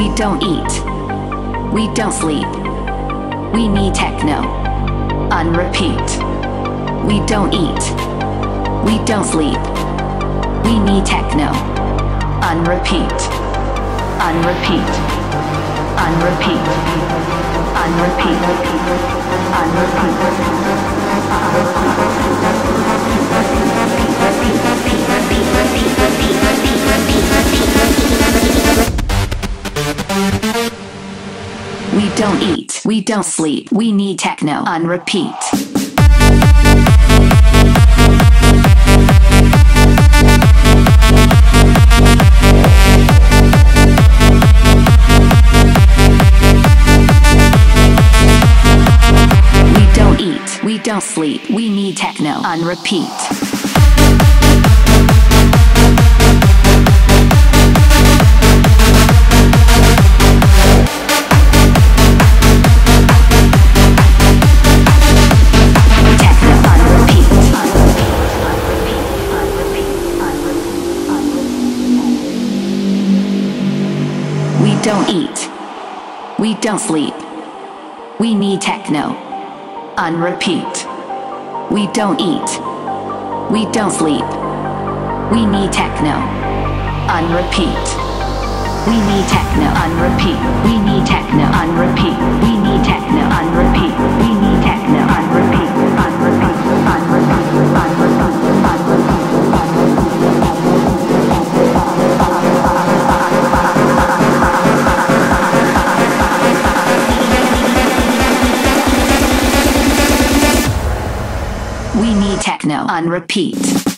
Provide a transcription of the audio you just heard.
We don't eat. We don't sleep. We need techno. On repeat. We don't eat. We don't sleep. We need techno. On repeat. On repeat. On repeat. On repeat. On repeat. We don't eat. We don't sleep. We need techno on repeat. We don't eat. We don't sleep. We need techno on repeat. Don't eat. We don't sleep. We need techno. On repeat. We don't eat. We don't sleep. We need techno. On repeat. We need techno on repeat. We need techno on repeat. We We need techno on repeat.